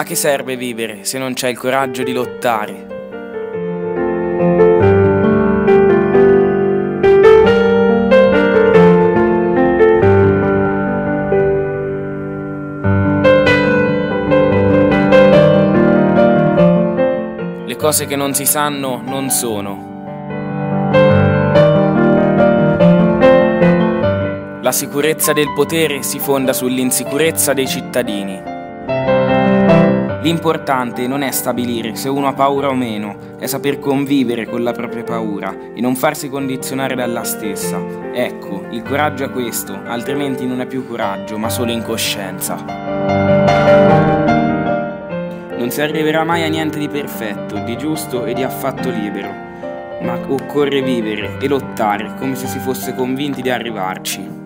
A che serve vivere se non c'è il coraggio di lottare? Le cose che non si sanno non sono. La sicurezza del potere si fonda sull'insicurezza dei cittadini. L'importante non è stabilire se uno ha paura o meno, è saper convivere con la propria paura e non farsi condizionare dalla stessa. Ecco, il coraggio è questo, altrimenti non è più coraggio, ma solo incoscienza. Non si arriverà mai a niente di perfetto, di giusto e di affatto libero, ma occorre vivere e lottare come se si fosse convinti di arrivarci.